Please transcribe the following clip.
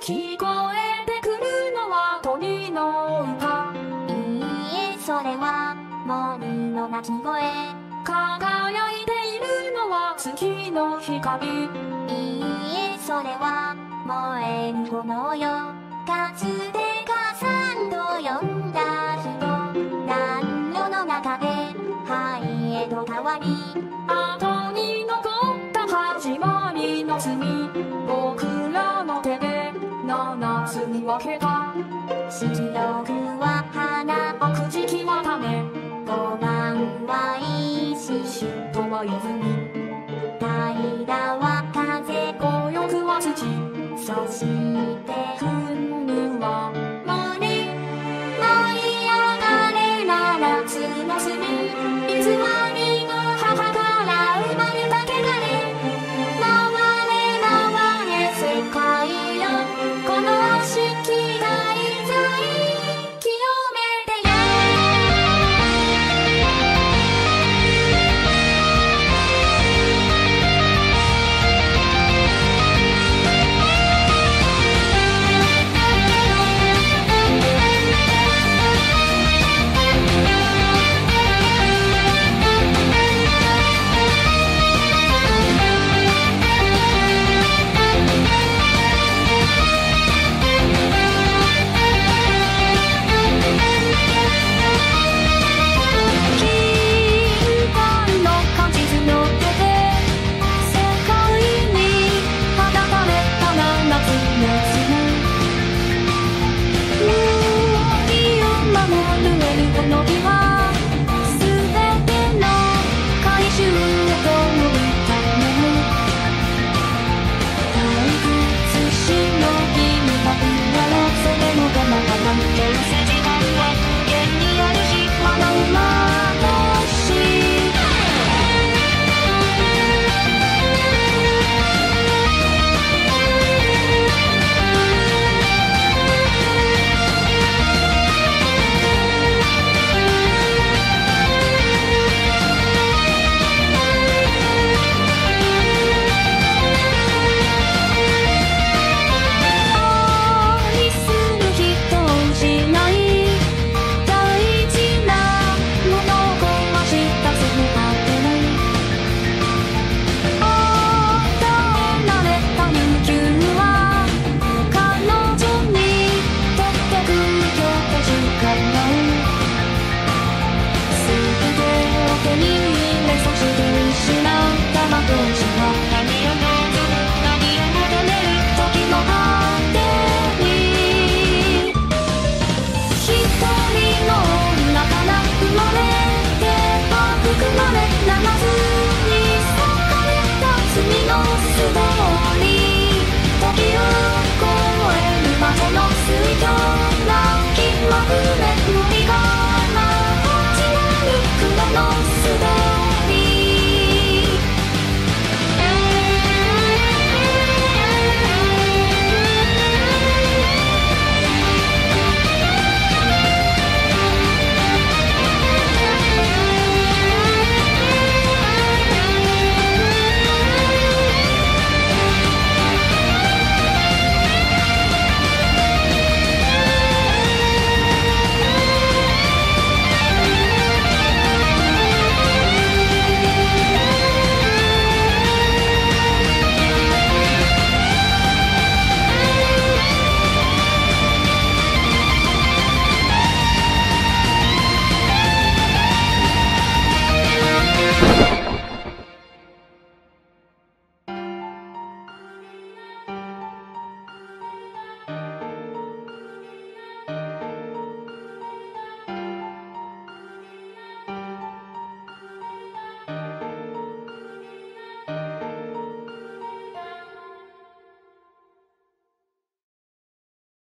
聞こえてくるのは鳥の歌。いいえそれは森の鳴き声。輝いているのは月の光。いいえそれは燃える炎。よかつてが三度呼んだ人。暖炉の中で灰へと変わり後に七つに分けた白くは花悪時期は種五番は石シュとは泉平は風強欲は土そして